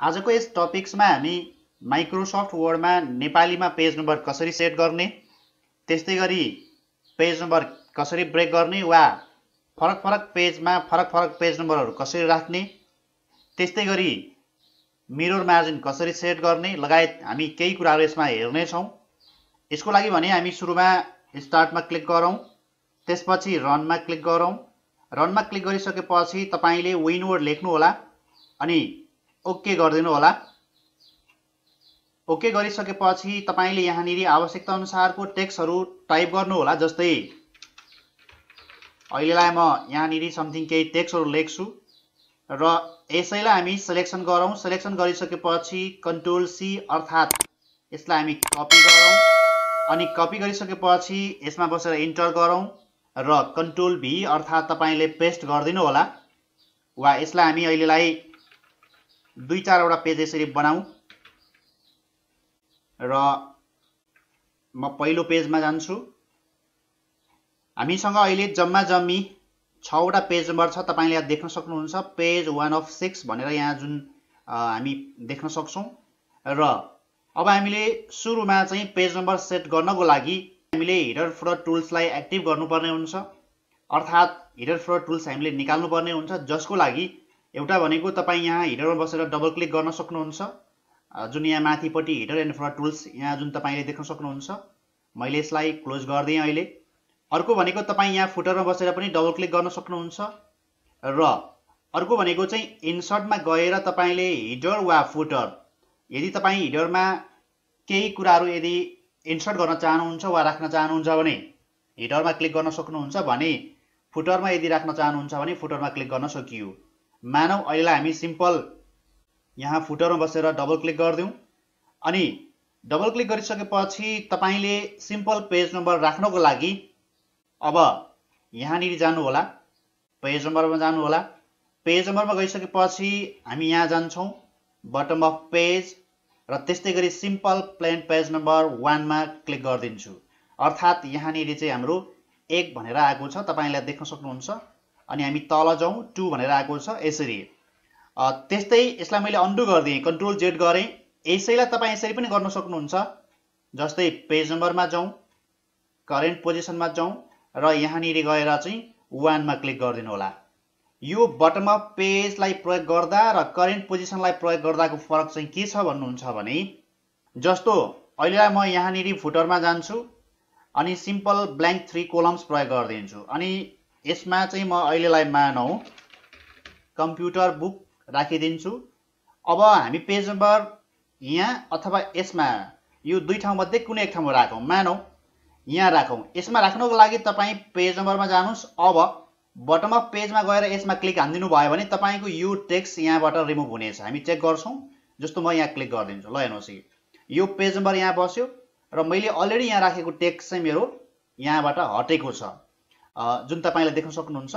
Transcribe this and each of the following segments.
आजको यस टपिक्समा हामी माइक्रोसफ्ट वर्डमा नेपालीमा पेज नम्बर कसरी सेट गर्ने त्यस्तै गरी पेज नम्बर कसरी ब्रेक गर्ने वा फरक फरक पेजमा फरक फरक पेज नम्बरहरू कसरी राख्ने त्यस्तै गरी मिरर मार्जिन कसरी सेट गर्ने लगायत हामी केही कुराहरू यसमा हेर्नेछौँ यसको लागि भने हामी सुरुमा स्टार्टमा क्लिक गरौँ त्यसपछि रनमा क्लिक गरौँ। रनमा क्लिक गरिसकेपछि तपाईँले विनवर्ड लेख्नुहोला अनि ओके गरिदिनु होला। ओके गरिसकेपछि तपाईँले यहाँनिर आवश्यकता अनुसारको टेक्स्टहरू टाइप गर्नुहोला जस्तै अहिलेलाई म यहाँनिर समथिङ केही टेक्स्टहरू लेख्छु र यसैलाई हामी सेलेक्सन गरौँ। सेलेक्सन गरिसकेपछि कन्ट्रोल सी अर्थात् यसलाई हामी कपी गरौँ अनि कपी गरिसकेपछि यसमा बसेर इन्टर गरौँ र कन्ट्रोल भी अर्थात् तपाईँले पेस्ट गरिदिनु होला वा यसलाई हामी अहिलेलाई दुई चारवटा पेज यसरी बनाऊ। र म पहिलो पेजमा जान्छु। हामीसँग अहिले जम्मा जम्मी छवटा पेज नम्बर छ तपाईँले यहाँ देख्न सक्नुहुन्छ। पेज वान अफ सिक्स भनेर यहाँ जुन हामी देख्न सक्छौँ। र अब हामीले सुरुमा चाहिँ पेज नम्बर सेट गर्नको लागि हामीले हिडर फ्लोर टुल्सलाई एक्टिभ गर्नुपर्ने हुन्छ। अर्थात् हिडर फ्लोर टुल्स हामीले निकाल्नुपर्ने हुन्छ जसको लागि एउटा भनेको तपाईँ यहाँ हिडरमा बसेर डबल क्लिक गर्न सक्नुहुन्छ। जुन यहाँ माथिपट्टि हिडर एन्ड फ्रन्ट टुल्स यहाँ जुन तपाईँले देख्न सक्नुहुन्छ। मैले यसलाई क्लोज गरिदिएँ अहिले। अर्को भनेको तपाईँ यहाँ फुटरमा बसेर पनि डबल क्लिक गर्न सक्नुहुन्छ। र अर्को भनेको चाहिँ इन्सर्टमा गएर तपाईँले हिडर वा फुटर यदि तपाईँ हिडरमा केही कुराहरू यदि इन्सर्ट गर्न चाहनुहुन्छ वा राख्न चाहनुहुन्छ भने हिडरमा क्लिक गर्न सक्नुहुन्छ भने फुटरमा यदि राख्न चाहनुहुन्छ भने फुटरमा क्लिक गर्न सकियो। मानौ अहिलेलाई हामी सिम्पल यहाँ फुटरमा बसेर डबल क्लिक गरिदिउँ। अनि डबल क्लिक गरिसकेपछि तपाईँले सिम्पल पेज नम्बर राख्नको लागि अब यहाँनिर जानुहोला पेज नम्बरमा जानुहोला। पेज नम्बरमा गइसकेपछि हामी यहाँ जान्छौँ बटम अफ पेज र त्यस्तै गरी सिम्पल प्लेन पेज नम्बर वानमा क्लिक गरिदिन्छु। अर्थात् यहाँनिर चाहिँ हाम्रो एक भनेर आएको छ। तपाईँलाई देख्न सक्नुहुन्छ। अनि हामी तल जाउँ टु भनेर आएको छ यसरी। त्यस्तै यसलाई मैले अन्डु गरिदिएँ कन्ट्रोल जेड गरेँ। यसैलाई तपाईँ यसरी पनि गर्न सक्नुहुन्छ। जस्तै पेज नम्बरमा जाउँ करेन्ट पोजिसनमा जाउँ र यहाँनिर गएर चाहिँ वानमा क्लिक गरिदिनु होला। यो बटम अफ पेजलाई प्रयोग गर्दा र करेन्ट पोजिसनलाई प्रयोग गर्दाको फरक चाहिँ के छ भन्नुहुन्छ भने जस्तो अहिलेलाई म यहाँनिर फुटरमा जान्छु अनि सिम्पल ब्ल्याङ्क थ्री कोलम्स प्रयोग गरिदिन्छु। अनि यसमा चाहिँ म अहिलेलाई मानौँ कम्प्युटर बुक राखिदिन्छु। अब हामी पेज नम्बर यहाँ अथवा यसमा यो दुई ठाउँमध्ये कुनै एक ठाउँमा राखौँ मानौँ। यहाँ राखौँ। यसमा राख्नको लागि तपाईँ पेज नम्बरमा जानुहोस्। अब बटम अफ पेजमा गएर यसमा क्लिक हानिदिनु भयो भने तपाईँको यो टेक्स्ट यहाँबाट रिमुभ हुनेछ। हामी चेक गर्छौँ। जस्तो म यहाँ क्लिक गरिदिन्छु। ल हेर्नुहोस् यो। पेज नम्बर यहाँ बस्यो र मैले अलरेडी यहाँ राखेको टेक्स्ट चाहिँ मेरो यहाँबाट हटेको छ। जुन तपाईँले देख्न सक्नुहुन्छ।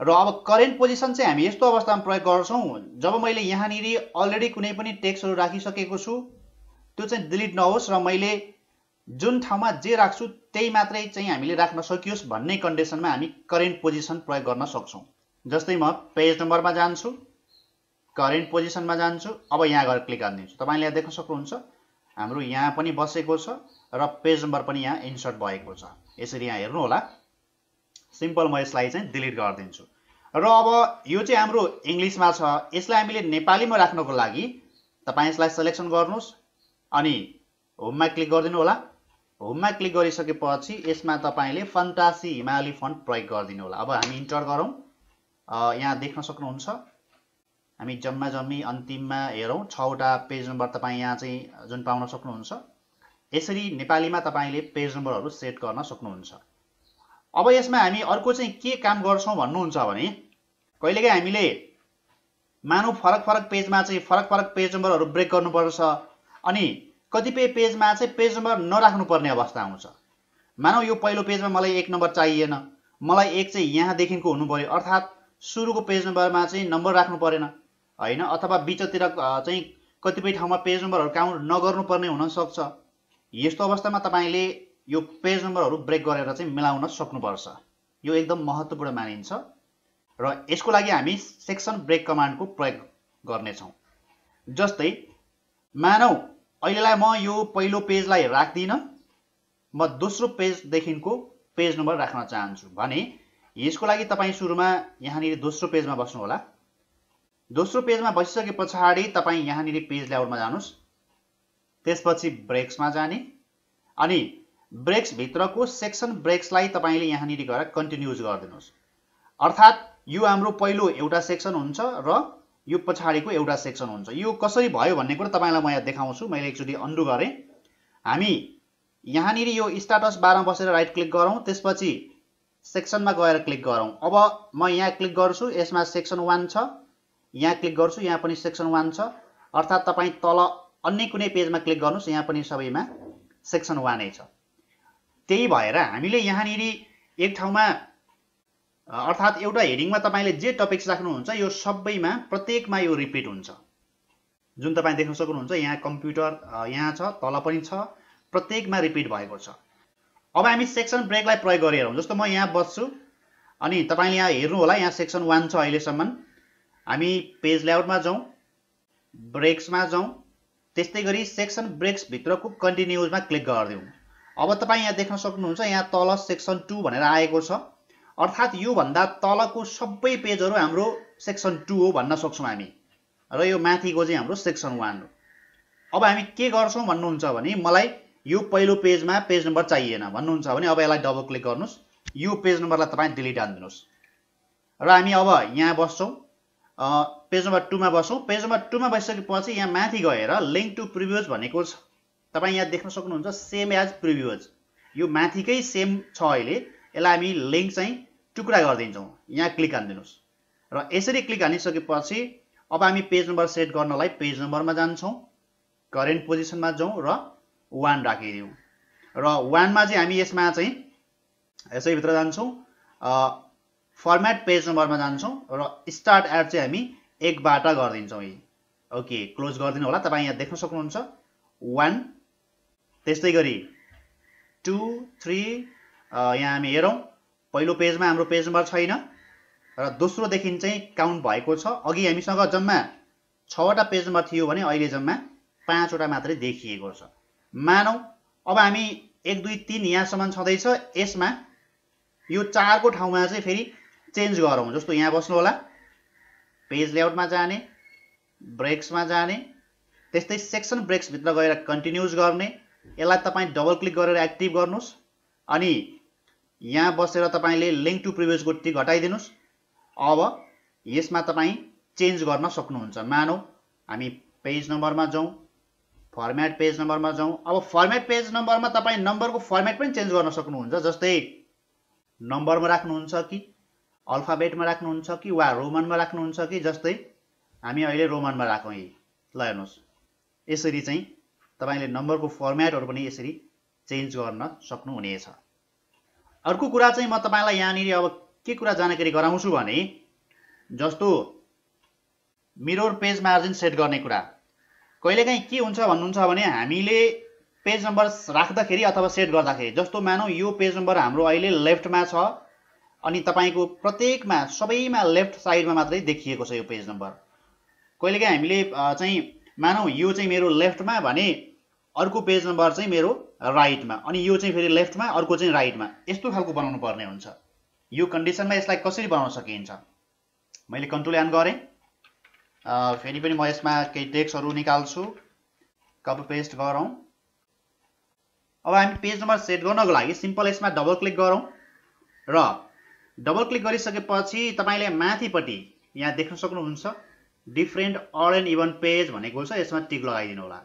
र अब करेन्ट पोजिसन चाहिँ हामी यस्तो अवस्थामा प्रयोग गर्छौँ जब मैले यहाँनिर अलरेडी कुनै पनि टेक्स्टहरू राखिसकेको छु त्यो चाहिँ डिलिट नहोस् र मैले जुन ठाउँमा जे राख्छु त्यही मात्रै चाहिँ हामीले राख्न सकियोस् भन्ने कन्डिसनमा हामी करेन्ट पोजिसन प्रयोग गर्न सक्छौँ। जस्तै म पेज नम्बरमा जान्छु करेन्ट पोजिसनमा जान्छु अब यहाँ गएर क्लिक गरिदिन्छु। तपाईँले यहाँ देख्न सक्नुहुन्छ हाम्रो यहाँ पनि बसेको छ र पेज नम्बर पनि यहाँ इन्सर्ट भएको छ। यसरी यहाँ हेर्नु होला सिम्पल म यसलाई चाहिँ डिलिट गरिदिन्छु। र अब यो चाहिँ हाम्रो इङ्ग्लिसमा छ। यसलाई हामीले नेपालीमा राख्नको लागि तपाईँ यसलाई सेलेक्सन गर्नुहोस्। अनि होममा क्लिक गरिदिनु होला। होममा क्लिक गरिसकेपछि यसमा तपाईँले फन्टासी हिमाली फन्ट प्रयोग गरिदिनु होला। अब हामी इन्टर गरौँ। यहाँ देख्न सक्नुहुन्छ। हामी जम्मा जम्मी अन्तिममा हेरौँ। छवटा पेज नम्बर तपाईँ यहाँ चाहिँ जुन पाउन सक्नुहुन्छ। यसरी नेपालीमा तपाईँले पेज नम्बरहरू सेट गर्न सक्नुहुन्छ। अब यसमा हामी अर्को चाहिँ के काम गर्छौँ भन्नुहुन्छ भने कहिलेकाहीँ हामीले मानौँ फरक फरक पेजमा चाहिँ फरक फरक पेज नम्बरहरू ब्रेक गर्नुपर्छ अनि कतिपय पेजमा चाहिँ पेज नम्बर नराख्नुपर्ने अवस्था आउँछ। मानौँ यो पहिलो पेजमा मलाई एक नम्बर चाहिएन मलाई एक चाहिँ यहाँदेखिको हुनु पऱ्यो अर्थात् सुरुको पेज नम्बरमा चाहिँ नम्बर राख्नु परेन होइन? अथवा बिचतिर चाहिँ कतिपय ठाउँमा पेज नम्बरहरू काउन्ट नगर्नुपर्ने हुनसक्छ। यस्तो अवस्थामा तपाईँले यो पेज नम्बरहरू ब्रेक गरेर चाहिँ मिलाउन सक्नुपर्छ। यो एकदम महत्त्वपूर्ण मानिन्छ र यसको लागि हामी सेक्सन ब्रेक कमान्डको प्रयोग गर्नेछौँ। जस्तै मानौ अहिलेलाई म यो पहिलो पेजलाई राख्दिनँ म दोस्रो पेजदेखिको पेज नम्बर राख्न चाहन्छु भने यसको लागि तपाईँ सुरुमा यहाँनिर दोस्रो पेजमा बस्नुहोला। दोस्रो पेजमा बसिसके पछाडि तपाईँ यहाँनिर पेज लेआउटमा जानुहोस्। त्यसपछि ब्रेक्समा जाने अनि ब्रेक्सभित्रको सेक्सन ब्रेक्सलाई तपाईँले यहाँनिर गएर कन्टिन्युज गरिदिनुहोस्। अर्थात् यो हाम्रो पहिलो एउटा सेक्सन हुन्छ र यो पछाडिको एउटा सेक्सन हुन्छ। यो कसरी भयो भन्ने कुरा तपाईँलाई म यहाँ देखाउँछु। मैले एकचोटि अन्डु गरेँ। हामी यहाँनिर यो स्टाटस बारमा बसेर राइट क्लिक गरौँ त्यसपछि सेक्सनमा गएर क्लिक गरौँ। अब म यहाँ क्लिक गर्छु यसमा सेक्सन वान छ। यहाँ क्लिक गर्छु यहाँ पनि सेक्सन वान छ। अर्थात् तपाईँ तल अन्य कुनै पेजमा क्लिक गर्नुहोस् यहाँ पनि सबैमा सेक्सन वानै छ। त्यही भएर हामीले यहाँनिर एक ठाउँमा अर्थात् एउटा हेडिङमा तपाईँले जे टपिक्स राख्नुहुन्छ यो सबैमा प्रत्येकमा यो रिपिट हुन्छ। जुन तपाईँ देख्न सक्नुहुन्छ यहाँ कम्प्युटर यहाँ छ तल पनि छ प्रत्येकमा रिपिट भएको छ। अब हामी सेक्सन ब्रेकलाई प्रयोग गरेर जस्तो म यहाँ बस्छु अनि तपाईँले यहाँ हेर्नु होला यहाँ सेक्सन वान छ अहिलेसम्म हामी पेज लेआउटमा जाउँ ब्रेक्समा जाउँ त्यस्तै गरी सेक्सन ब्रेक्सभित्रको कन्टिन्युजमा क्लिक गरिदिउँ अब तपाईँ यहाँ देख्न सक्नुहुन्छ यहाँ तल सेक्सन टू भनेर आएको छ। अर्थात् योभन्दा तलको सबै पेजहरू हाम्रो सेक्सन टू हो भन्न सक्छौँ हामी। र यो माथिको चाहिँ हाम्रो सेक्सन वान हो। अब हामी के गर्छौँ भन्नुहुन्छ भने मलाई यो पहिलो पेजमा पेज नम्बर चाहिएन। भन्नुहुन्छ भने अब यसलाई डबल क्लिक गर्नुहोस्। यो पेज नम्बरलाई तपाईँ डिलिट हानिदिनुहोस्। र हामी अब यहाँ बस्छौँ। पेज नम्बर टूमा बसौँ पेज नम्बर टूमा बसिसकेपछि यहाँ माथि गएर लिङ्क टु प्रिभ्युज भनेको छ। तपाईँ यहाँ देख्न सक्नुहुन्छ सेम एज प्रिभ्युज यो माथिकै सेम छ अहिले यसलाई हामी लिङ्क चाहिँ टुक्रा गरिदिन्छौँ। यहाँ क्लिक हानिदिनुहोस्। र यसरी क्लिक हानिसकेपछि अब हामी पेज नम्बर सेट गर्नलाई पेज नम्बरमा जान्छौँ करेन्ट पोजिसनमा जाउँ र वान राखिदिउँ। र वानमा चाहिँ हामी यसमा चाहिँ यसैभित्र जान्छौँ फर्मेट पेज नम्बरमा जान्छौँ र स्टार्ट एड चाहिँ हामी एकबाट गरिदिन्छौँ यी। ओके क्लोज गरिदिनु होला। तपाईँ यहाँ देख्न सक्नुहुन्छ वान त्यस्तै गरी टु थ्री यहाँ हामी हेरौँ। पहिलो पेजमा हाम्रो पेज नम्बर छैन र दोस्रोदेखि चाहिँ काउन्ट भएको छ। अघि हामीसँग जम्मा छवटा पेज नम्बर थियो भने अहिले जम्मा पाँचवटा मात्रै देखिएको छ। मानौँ अब हामी एक दुई तिन यहाँसम्म छँदैछ। यसमा यो चारको ठाउँमा चाहिँ फेरि चेन्ज गरौँ। जस्तो यहाँ बस्नु होला पेज लेआउटमा जाने ब्रेक्समा जाने त्यस्तै सेक्सन ब्रेक्सभित्र गएर कन्टिन्युज गर्ने। यसलाई तपाईँ डबल क्लिक गरेर एक्टिभ गर्नुहोस् अनि यहाँ बसेर तपाईँले लिङ्क टु प्रिभियसको टिक हटाइदिनुहोस् अब यसमा तपाईँ चेन्ज गर्न सक्नुहुन्छ। मानौ हामी पेज नम्बरमा जाउँ फर्मेट पेज नम्बरमा जाउँ। अब फर्मेट पेज नम्बरमा तपाईँ नम्बरको फर्मेट पनि चेन्ज गर्न सक्नुहुन्छ जस्तै नम्बरमा राख्नुहुन्छ कि अल्फाबेटमा राख्नुहुन्छ कि वा रोमनमा राख्नुहुन्छ कि जस्तै हामी अहिले रोमनमा राखौँ यी ल हेर्नुहोस्। यसरी चाहिँ तपाईँले नम्बरको फर्मेटहरू पनि यसरी चेन्ज गर्न सक्नुहुनेछ। अर्को कुरा चाहिँ म तपाईँलाई यहाँनिर अब के कुरा जानकारी गराउँछु भने जस्तो मिरोर पेज मार्जिन सेट गर्ने कुरा। कहिलेकाहीँ के हुन्छ भन्नुहुन्छ भने हामीले पेज नम्बर राख्दाखेरि अथवा सेट गर्दाखेरि जस्तो मानौँ यो पेज नम्बर हाम्रो अहिले लेफ्टमा छ अनि तपाईँको प्रत्येकमा सबैमा लेफ्ट साइडमा मात्रै देखिएको छ यो पेज नम्बर कहिलेकाहीँ हामीले चाहिँ मानौँ यो चाहिँ मेरो लेफ्टमा भने अर्को पेज नम्बर चाहिँ मेरो राइटमा। अनि यो चाहिँ फेरि लेफ्टमा अर्को चाहिँ राइटमा। यस्तो खालको बनाउनु पर्ने हुन्छ। यो कन्डिसनमा यसलाई कसरी बनाउन सकिन्छ? मैले कन्ट्रोल एन गरेँ। फेरि पनि म यसमा केही टेक्स्टहरू निकाल्छु। कपी पेस्ट गरौँ। अब हामी पेज नम्बर सेट गर्नको लागि सिम्पल यसमा डबल क्लिक गरौँ। र डबल क्लिक गरिसकेपछि तपाईँले माथिपट्टि यहाँ देख्न सक्नुहुन्छ। Different odd and even page भनेको छ यसमा टिक लगाइदिनु होला।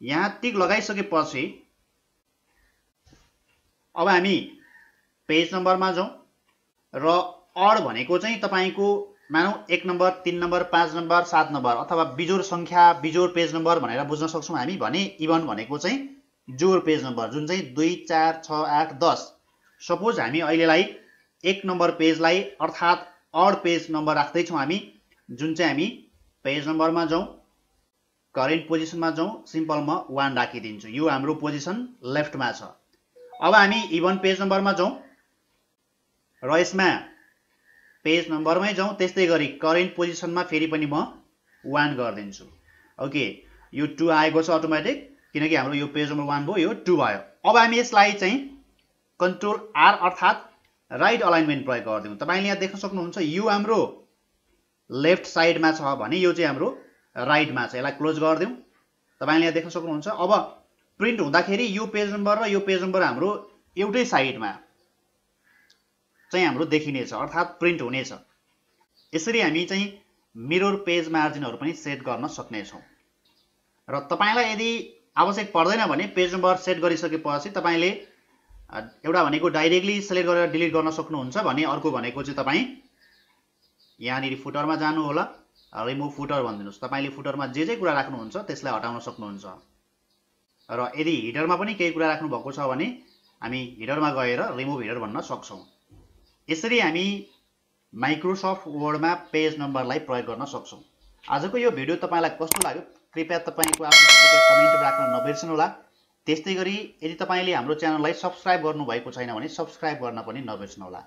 यहाँ टिक लगाइसकेपछि अब हामी पेज नम्बरमा जाउँ र अड भनेको चाहिँ तपाईँको मानौँ एक नम्बर तिन नम्बर पाँच नम्बर सात नम्बर अथवा बिजोर सङ्ख्या बिजोर पेज नम्बर भनेर बुझ्न सक्छौँ हामी भने इभन भनेको चाहिँ जोर पेज नम्बर जुन चाहिँ दुई चार छ आठ दस। सपोज हामी अहिलेलाई एक नम्बर पेजलाई अर्थात् अड पेज नम्बर राख्दैछौँ हामी जुन चाहिँ हामी पेज नम्बरमा जाउँ करेन्ट पोजिसनमा जाउँ सिम्पल म वान राखिदिन्छु। यो हाम्रो पोजिसन लेफ्टमा छ। अब हामी इभन पेज नम्बरमा जाउँ र यसमा पेज नम्बरमै जाउँ त्यस्तै गरी करेन्ट पोजिसनमा फेरि पनि म वान गरिदिन्छु। ओके यो टू आएको छ अटोमेटिक किनकि हाम्रो यो पेज नम्बर वान भयो यो टू भयो। अब हामी यसलाई चाहिँ कन्ट्रोल आर अर्थात् राइट अलाइनमेन्ट प्रयोग गरिदिउँ। तपाईँले यहाँ देख्न सक्नुहुन्छ यो हाम्रो लेफ्ट साइडमा छ भने यो चाहिँ हाम्रो राइटमा छ। यसलाई क्लोज गरिदिउँ। तपाईँले यहाँ देख्न सक्नुहुन्छ। अब प्रिन्ट हुँदाखेरि यो पेज नम्बर र यो पेज नम्बर हाम्रो एउटै साइडमा चाहिँ हाम्रो देखिनेछ अर्थात् प्रिन्ट हुनेछ। यसरी हामी चाहिँ मिरर पेज मार्जिनहरू पनि सेट गर्न सक्नेछौँ। र तपाईँलाई यदि आवश्यक पर्दैन भने पेज नम्बर सेट गरिसकेपछि तपाईँले एउटा भनेको डाइरेक्टली सेलेक्ट गरेर डिलिट गर्न सक्नुहुन्छ भने अर्को भनेको चाहिँ तपाईँ यहाँनिर फुटरमा जानु होला। रिमुभ फुटर भनिदिनुहोस्। तपाईँले फुटरमा जे जे कुरा राख्नुहुन्छ त्यसलाई हटाउन सक्नुहुन्छ। र यदि हिडरमा पनि केही कुरा राख्नुभएको छ भने हामी हिडरमा गएर रिमुभ हिडर भन्न सक्छौँ। यसरी हामी माइक्रोसफ्ट वर्डमा पेज नम्बरलाई प्रयोग गर्न सक्छौँ। आजको यो भिडियो तपाईँलाई कस्तो लाग्यो? कृपया तपाईँको आफ्नो कमेन्ट राख्न नबिर्सनुहोला। त्यस्तै गरी यदि तपाईँले हाम्रो च्यानललाई सब्सक्राइब गर्नुभएको छैन भने सब्सक्राइब गर्न पनि नबिर्सनुहोला।